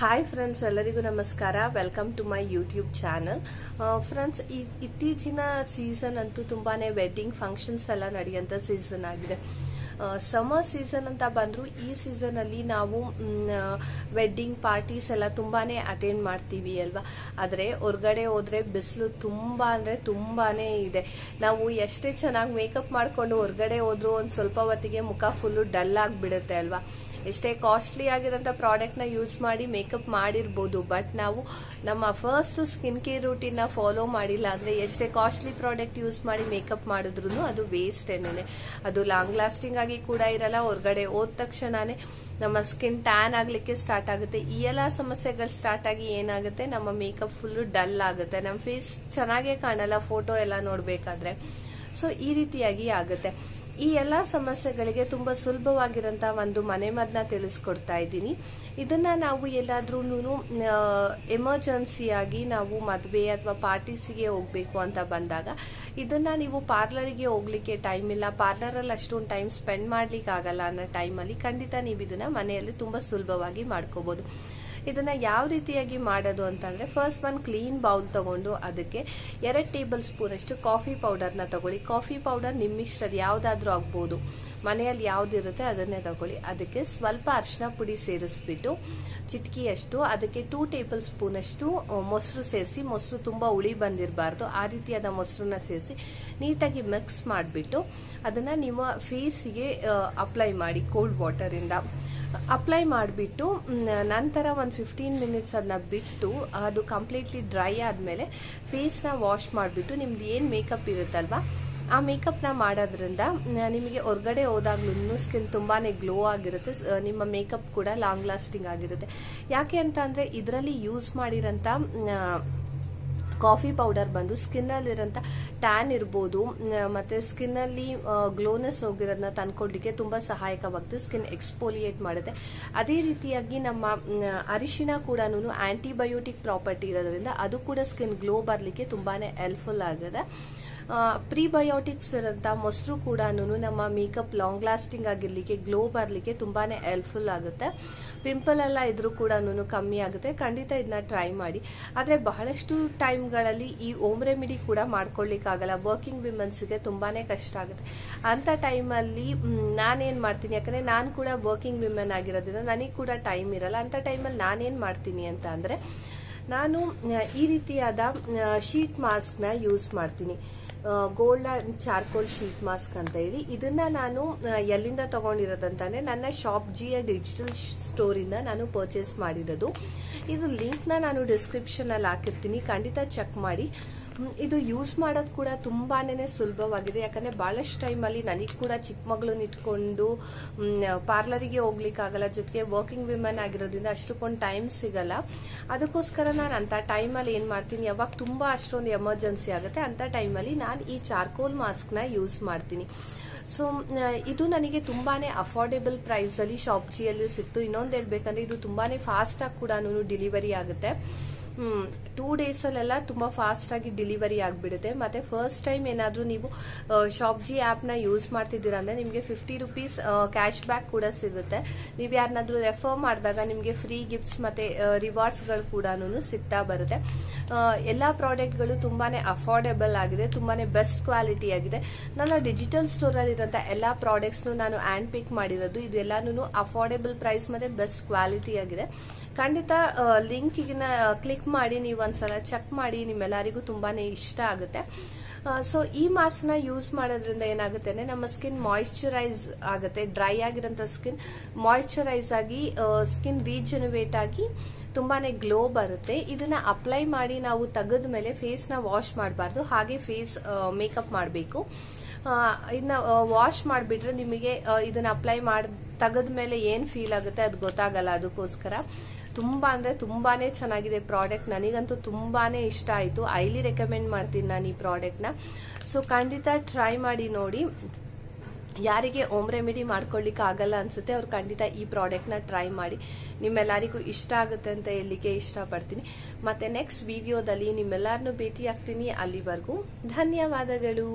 Hi friends ಎಲ್ಲರಿಗೂ ನಮಸ್ಕಾರ. Welcome to my YouTube channel friends ಇತ್ತೀಚಿನ ಸೀಸನ್ ಅಂತೂ ತುಂಬಾನೇ ವೆಡ್ಡಿಂಗ್ ಫಂಕ್ಷನ್ಸ್ ಎಲ್ಲ ನಡೆಯುವಂಥ ಸೀಸನ್ ಆಗಿದೆ. ಸಮರ್ ಸೀಸನ್ ಅಂತ ಬಂದ್ರು ಈ ಸೀಸನ್ ಅಲ್ಲಿ ನಾವು ವೆಡ್ಡಿಂಗ್ ಪಾರ್ಟೀಸ್ ಎಲ್ಲ ತುಂಬಾನೇ ಅಟೆಂಡ್ ಮಾಡ್ತೀವಿ ಅಲ್ವಾ? ಆದ್ರೆ ಹೊರಗಡೆ ಹೋದ್ರೆ ಬಿಸಿಲು ತುಂಬಾ ಅಂದ್ರೆ ತುಂಬಾನೇ ಇದೆ. ನಾವು ಎಷ್ಟೇ ಚೆನ್ನಾಗಿ ಮೇಕಪ್ ಮಾಡ್ಕೊಂಡು ಹೊರಗಡೆ ಹೋದ್ರು ಒಂದ್ ಸ್ವಲ್ಪ ಹೊತ್ತಿಗೆ ಮುಖ ಫುಲ್ಲು ಡಲ್ ಆಗಿಬಿಡುತ್ತೆ ಅಲ್ವಾ? ಎಷ್ಟೇ ಕಾಸ್ಟ್ಲಿ ಆಗಿರೋಂಥ ಪ್ರಾಡಕ್ಟ್ನ ಯೂಸ್ ಮಾಡಿ ಮೇಕಪ್ ಮಾಡಿರ್ಬೋದು ಬಟ್ ನಾವು ನಮ್ಮ ಫಸ್ಟ್ ಸ್ಕಿನ್ ಕೇರ್ ರೂಟೀನ್ನ ಫಾಲೋ ಮಾಡಿಲ್ಲ ಅಂದ್ರೆ ಎಷ್ಟೇ ಕಾಸ್ಟ್ಲಿ ಪ್ರಾಡಕ್ಟ್ ಯೂಸ್ ಮಾಡಿ ಮೇಕಪ್ ಮಾಡಿದ್ರು ಅದು ವೇಸ್ಟ್ ಏನೇನೆ. ಅದು ಲಾಂಗ್ ಲಾಸ್ಟಿಂಗ್ ಆಗಿ ಕೂಡ ಇರಲ್ಲ, ಹೊರಗಡೆ ಹೋದ ತಕ್ಷಣನೇ ನಮ್ಮ ಸ್ಕಿನ್ ಟ್ಯಾನ್ ಆಗ್ಲಿಕ್ಕೆ ಸ್ಟಾರ್ಟ್ ಆಗುತ್ತೆ. ಈ ಎಲ್ಲ ಸಮಸ್ಯೆಗಳು ಸ್ಟಾರ್ಟ್ ಆಗಿ ಏನಾಗುತ್ತೆ? ನಮ್ಮ ಮೇಕಪ್ ಫುಲ್ ಡಲ್ ಆಗುತ್ತೆ. ನಮ್ಮ ಫೇಸ್ ಚೆನ್ನಾಗೇ ಕಾಣಲ್ಲ ಫೋಟೋ ಎಲ್ಲ ನೋಡ್ಬೇಕಾದ್ರೆ. ಸೊ ಈ ರೀತಿಯಾಗಿ ಆಗುತ್ತೆ. ಈ ಎಲ್ಲಾ ಸಮಸ್ಯೆಗಳಿಗೆ ತುಂಬಾ ಸುಲಭವಾಗಿರಂತ ಒಂದು ಮನೆಮದ್ದನ್ನ ತಿಳಿಸ್ಕೊಡ್ತಾ ಇದ್ದೀನಿ. ಇದನ್ನ ನಾವು ಎಲ್ಲಾದ್ರೂ ಎಮರ್ಜೆನ್ಸಿಯಾಗಿ ನಾವು ಮದುವೆ ಅಥವಾ ಪಾರ್ಟೀಸಿಗೆ ಹೋಗ್ಬೇಕು ಅಂತ ಬಂದಾಗ, ಇದನ್ನ ನೀವು ಪಾರ್ಲರ್ಗೆ ಹೋಗ್ಲಿಕ್ಕೆ ಟೈಮ್ ಇಲ್ಲ. ಪಾರ್ಲರ್ ಅಲ್ಲಿ ಅಷ್ಟೊಂದು ಟೈಮ್ ಸ್ಪೆಂಡ್ ಮಾಡ್ಲಿಕ್ಕೆ ಆಗಲ್ಲ ಅನ್ನೋ ಟೈಮಲ್ಲಿ ಖಂಡಿತ ನೀವು ಇದನ್ನ ಮನೆಯಲ್ಲಿ ತುಂಬಾ ಸುಲಭವಾಗಿ ಮಾಡ್ಕೋಬಹುದು ಇದನ್ನ ಯಾವ ರೀತಿಯಾಗಿ ಮಾಡೋದು ಅಂತಂದ್ರೆ ಫಸ್ಟ್ ಒಂದು ಕ್ಲೀನ್ ಬೌಲ್ ತಗೊಂಡು ಅದಕ್ಕೆ ಎರಡು ಟೇಬಲ್ ಸ್ಪೂನ್ ಅಷ್ಟು ಕಾಫಿ ಪೌಡರ್ನ ತಗೊಳ್ಳಿ. ಕಾಫಿ ಪೌಡರ್ ನಿಮ್ಮಿಷ್ಟದ ಯಾವ್ದಾದ್ರೂ ಆಗ್ಬೋದು. ಮನೆಯಲ್ಲಿ ಯಾವ್ದಿರುತ್ತೆ ಅದನ್ನೇ ತಗೊಳ್ಳಿ. ಅದಕ್ಕೆ ಸ್ವಲ್ಪ ಅರಿಶಿನ ಪುಡಿ ಸೇರಿಸ್ಬಿಟ್ಟು ಚಿಟಕಿಯಷ್ಟು, ಅದಕ್ಕೆ ಟೂ ಟೇಬಲ್ ಸ್ಪೂನ್ ಅಷ್ಟು ಮೊಸರು ಸೇರಿಸಿ, ಮೊಸರು ತುಂಬಾ ಉಳಿ ಬಂದಿರಬಾರ್ದು, ಆ ರೀತಿಯಾದ ಮೊಸರನ್ನ ಸೇರಿಸಿ ನೀಟಾಗಿ ಮಿಕ್ಸ್ ಮಾಡಿಬಿಟ್ಟು ಅದನ್ನ ನಿಮ್ಮ ಫೇಸಿಗೆ ಅಪ್ಲೈ ಮಾಡಿ ಕೋಲ್ಡ್ ವಾಟರ್ ಇಂದ. ಅಪ್ಲೈ ಮಾಡಿಬಿಟ್ಟು ನಂತರ ಒಂದು ಫಿಫ್ಟೀನ್ ಮಿನಿಟ್ಸ್ ಅದನ್ನ ಬಿಟ್ಟು ಅದು ಕಂಪ್ಲೀಟ್ಲಿ ಡ್ರೈ ಆದಮೇಲೆ ಫೇಸ್ನ ವಾಶ್ ಮಾಡಿಬಿಟ್ಟು ನಿಮ್ದು ಏನು ಮೇಕಪ್ ಇರುತ್ತಲ್ವಾ, ಆ ಮೇಕಪ್ನ ಮಾಡೋದ್ರಿಂದ ನಿಮಗೆ ಹೊರಗಡೆ ಹೋದಾಗ್ಲೂ ಸ್ಕಿನ್ ತುಂಬಾ ಗ್ಲೋ ಆಗಿರುತ್ತೆ ನಿಮ್ಮ ಮೇಕಪ್ ಕೂಡ ಲಾಂಗ್ ಲಾಸ್ಟಿಂಗ್ ಆಗಿರುತ್ತೆ. ಯಾಕೆ ಅಂತ ಅಂದರೆ ಇದರಲ್ಲಿ ಯೂಸ್ ಮಾಡಿರಂತ ಕಾಫಿ ಪೌಡರ್ ಬಂದು ಸ್ಕಿನ್ ಅಲ್ಲಿರೋಂಥ ಟ್ಯಾನ್ ಇರ್ಬೋದು ಮತ್ತೆ ಸ್ಕಿನ್ ಅಲ್ಲಿ ಗ್ಲೋನೆಸ್ ಹೋಗಿರೋದನ್ನ ತಂದ್ಕೊಡ್ಲಿಕ್ಕೆ ತುಂಬಾ ಸಹಾಯಕವಾಗುತ್ತೆ ಸ್ಕಿನ್ ಎಕ್ಸ್ಪೋಲಿಯೇಟ್ ಮಾಡುತ್ತೆ. ಅದೇ ರೀತಿಯಾಗಿ ನಮ್ಮ ಅರಿಶಿನ ಕೂಡ ಆಂಟಿಬಯೋಟಿಕ್ ಪ್ರಾಪರ್ಟಿ ಇರೋದ್ರಿಂದ ಅದು ಕೂಡ ಸ್ಕಿನ್ ಗ್ಲೋ ಬರಲಿಕ್ಕೆ ತುಂಬಾನೇ ಹೆಲ್ಪ್ಫುಲ್ ಆಗಿದೆ. ಪ್ರಿಬಯೋಟಿಕ್ಸ್ ಇರೋಂಥ ಮೊಸರು ಕೂಡ ನಮ್ಮ ಮೇಕಪ್ ಲಾಂಗ್ ಲಾಸ್ಟಿಂಗ್ ಆಗಿರ್ಲಿಕ್ಕೆ ಗ್ಲೋ ಬರಲಿಕ್ಕೆ ತುಂಬಾನೇ ಹೆಲ್ಪ್ಫುಲ್ ಆಗುತ್ತೆ. ಪಿಂಪಲ್ ಎಲ್ಲ ಇದ್ರೂ ಕೂಡ ಕಮ್ಮಿ ಆಗುತ್ತೆ. ಖಂಡಿತ ಇದನ್ನ ಟ್ರೈ ಮಾಡಿ. ಆದ್ರೆ ಬಹಳಷ್ಟು ಟೈಮ್ಗಳಲ್ಲಿ ಈ ಓಮ್ ರೆಮಿಡಿ ಕೂಡ ಮಾಡ್ಕೊಳ್ಳಿಕ್ಕಾಗಲ್ಲ ವರ್ಕಿಂಗ್ ವಿಮೆನ್ಸ್ಗೆ ತುಂಬಾನೇ ಕಷ್ಟ ಆಗುತ್ತೆ. ಅಂತ ಟೈಮಲ್ಲಿ ನಾನೇನ್ ಮಾಡ್ತೀನಿ? ಯಾಕಂದ್ರೆ ನಾನು ಕೂಡ ವರ್ಕಿಂಗ್ ವಿಮೆನ್ ಆಗಿರೋದ್ರಿಂದ ನನಗೆ ಕೂಡ ಟೈಮ್ ಇರಲ್ಲ. ಅಂತ ಟೈಮಲ್ಲಿ ನಾನೇನ್ ಮಾಡ್ತೀನಿ ಅಂತ ಅಂದ್ರೆ, ನಾನು ಈ ರೀತಿಯಾದ ಶೀಟ್ ಮಾಸ್ಕ್ನ ಯೂಸ್ ಮಾಡ್ತೀನಿ. Gold and charcoal sheet mask ಅಂತ ಹೇಳಿ. ಇದನ್ನ ನಾನು ಎಲ್ಲಿಂದ ತಗೊಂಡಿರೋದಂತಾನೆ ನನ್ನ ಶಾಪ್ ಜಿಯ ಡಿಜಿಟಲ್ ಸ್ಟೋರ್ ಇಂದ ನಾನು ಪರ್ಚೇಸ್ ಮಾಡಿರೋದು. ಇದು ಲಿಂಕ್ನ ನಾನು ಡಿಸ್ಕ್ರಿಪ್ಷನ್ ಅಲ್ಲಿ ಹಾಕಿರ್ತೀನಿ. ಖಂಡಿತ ಚೆಕ್ ಮಾಡಿ. ಇದು ಯೂಸ್ ಮಾಡೋದು ಕೂಡ ತುಂಬಾನೇ ಸುಲಭವಾಗಿದೆ. ಯಾಕಂದ್ರೆ ಬಹಳಷ್ಟು ಟೈಮಲ್ಲಿ ನನಗೆ ಕೂಡ ಚಿಕ್ಕ ಮಗಳನ್ನ ಇಟ್ಕೊಂಡು ಪಾರ್ಲರಿಗೆ ಹೋಗ್ಲಿಕ್ಕಾಗಲ್ಲ, ಜೊತೆಗೆ ವರ್ಕಿಂಗ್ ವಿಮೆನ್ ಆಗಿರೋದ್ರಿಂದ ಅಷ್ಟಕ್ಕೊಂದು ಟೈಮ್ ಸಿಗಲ್ಲ. ಅದಕ್ಕೋಸ್ಕರ ನಾನು ಅಂತ ಟೈಮಲ್ಲಿ ಏನ್ ಮಾಡ್ತೀನಿ, ಯಾವಾಗ ತುಂಬಾ ಅಷ್ಟೊಂದು ಎಮರ್ಜೆನ್ಸಿ ಆಗುತ್ತೆ, ಅಂತ ಟೈಮಲ್ಲಿ ನಾನು ಈ ಚಾರ್ಕೋಲ್ ಮಾಸ್ಕ್ನ ಯೂಸ್ ಮಾಡ್ತೀನಿ. ಸೊ ಇದು ನನಗೆ ತುಂಬಾನೇ ಅಫೋರ್ಡೆಬಲ್ ಪ್ರೈಸ್ ಅಲ್ಲಿ ಶಾಪ್ ಜಿಯಲ್ಲಿ ಸಿಕ್ತು. ಇನ್ನೊಂದು ಹೇಳ್ಬೇಕಂದ್ರೆ ಇದು ತುಂಬಾನೇ ಫಾಸ್ಟ್ ಆಗಿ ಕೂಡ ಡೆಲಿವರಿ ಆಗುತ್ತೆ. ಟೂ ಡೇಸಲ್ಲೆಲ್ಲ ತುಂಬ ತುಂಬಾ ಫಾಸ್ಟ್ ಆಗಿ ಡೆಲಿವರಿ ಆಗಿಬಿಡುತ್ತೆ. ಮತ್ತೆ ಫಸ್ಟ್ ಟೈಮ್ ಏನಾದರೂ ನೀವು ಶಾಪ್ ಜಿ ಆಪ್ನ ಯೂಸ್ ಮಾಡ್ತಿದ್ದೀರಾ ಅಂದ್ರೆ ನಿಮಗೆ ಫಿಫ್ಟಿ ರುಪೀಸ್ ಕ್ಯಾಶ್ ಬ್ಯಾಕ್ ಕೂಡ ಸಿಗುತ್ತೆ. ನೀವು ಯಾರನ್ನಾದರೂ ರೆಫರ್ ಮಾಡಿದಾಗ ನಿಮಗೆ ಫ್ರೀ ಗಿಫ್ಟ್ಸ್ ಮತ್ತೆ ರಿವಾರ್ಡ್ಸ್ಗಳು ಕೂಡ ಸಿಗ್ತಾ ಬರುತ್ತೆ. ಎಲ್ಲಾ ಪ್ರಾಡಕ್ಟ್ಗಳು ತುಂಬಾನೇ ಅಫೋರ್ಡೆಬಲ್ ಆಗಿದೆ, ತುಂಬಾನೇ ಬೆಸ್ಟ್ ಕ್ವಾಲಿಟಿ ಆಗಿದೆ. ನನ್ನ ಡಿಜಿಟಲ್ ಸ್ಟೋರ್ ಅಲ್ಲಿ ಇರುವಂತಹ ಎಲ್ಲಾ ಪ್ರಾಡಕ್ಟ್ಸ್ ನಾನು ಆ್ಯಂಡ್ ಪಿಕ್ ಮಾಡಿರೋದು, ಇದು ಎಲ್ಲಾನು ಅಫೋರ್ಡೆಬಲ್ ಪ್ರೈಸ್ ಮತ್ತೆ ಬೆಸ್ಟ್ ಕ್ವಾಲಿಟಿ ಆಗಿದೆ. ಖಂಡಿತ ಲಿಂಕ್ ಕ್ಲಿಕ್ ಮಾಡಿ ನೀವು ಒಂದ್ಸಲ ಚೆಕ್ ಮಾಡಿ ನಿಮ್ಮೆಲ್ಲರಿಗೂ ತುಂಬಾನೇ ಇಷ್ಟ ಆಗುತ್ತೆ. ಸೊ ಈ ಮಾಸ್ಕ್ ಯೂಸ್ ಮಾಡೋದ್ರಿಂದ ಏನಾಗುತ್ತೆ ಅಂದ್ರೆ ನಮ್ಮ ಸ್ಕಿನ್ ಮಾಯಿಶ್ಚರೈಸ್ ಆಗುತ್ತೆ ಡ್ರೈ ಆಗಿರೋಂಥ ಸ್ಕಿನ್ ಮಾಯಿಶ್ಚರೈಸ್ ಆಗಿ ಸ್ಕಿನ್ ರೀಜನರೇಟ್ ಆಗಿ ತುಂಬಾನೇ ಗ್ಲೋ ಬರುತ್ತೆ. ಇದನ್ನ ಅಪ್ಲೈ ಮಾಡಿ ನಾವು ತೆಗೆದ ಮೇಲೆ ಫೇಸ್ನ ವಾಶ್ ಮಾಡಬಾರ್ದು. ಹಾಗೆ ಫೇಸ್ ಮೇಕಪ್ ಮಾಡಬೇಕು. ಇದನ್ನ ವಾಶ್ ಮಾಡಿಬಿಟ್ರೆ ನಿಮಗೆ ಇದನ್ನ ಅಪ್ಲೈ ಮಾಡಿ, ತೆಗೆದ ಮೇಲೆ ಏನು ಫೀಲ್ ಆಗುತ್ತೆ ಅದು ಗೊತ್ತಾಗಲ್ಲ ಅದಕ್ಕೋಸ್ಕರ. ತುಂಬಾ ಅಂದ್ರೆ ತುಂಬಾನೇ ಚೆನ್ನಾಗಿದೆ ಪ್ರಾಡಕ್ಟ್ ನನಗಂತೂ ತುಂಬಾನೇ ಇಷ್ಟ ಆಯ್ತು. ಐಲಿ ರೆಕಮೆಂಡ್ ಮಾಡ್ತೀನಿ ನಾನು ಈ ಪ್ರಾಡಕ್ಟ್ನ. ಸೊ ಖಂಡಿತ ಟ್ರೈ ಮಾಡಿ ನೋಡಿ. ಯಾರಿಗೆ ಓಮ್ ರೆಮಿಡಿ ಮಾಡ್ಕೊಳ್ಳಿಕ್ಕೆ ಆಗಲ್ಲ ಅನ್ಸುತ್ತೆ, ಅವ್ರು ಖಂಡಿತ ಈ ಪ್ರಾಡಕ್ಟ್ನ ಟ್ರೈ ಮಾಡಿ. ನಿಮ್ಮೆಲ್ಲರಿಗೂ ಇಷ್ಟ ಆಗುತ್ತೆ ಅಂತ ಹೇಳಲಿಕ್ಕೆ ಇಷ್ಟಪಡ್ತೀನಿ. ಮತ್ತೆ ನೆಕ್ಸ್ಟ್ ವಿಡಿಯೋದಲ್ಲಿ ನಿಮ್ಮೆಲ್ಲರನ್ನೂ ಭೇಟಿ ಆಗ್ತೀನಿ ಅಲ್ಲಿವರೆಗೂ. ಧನ್ಯವಾದಗಳು.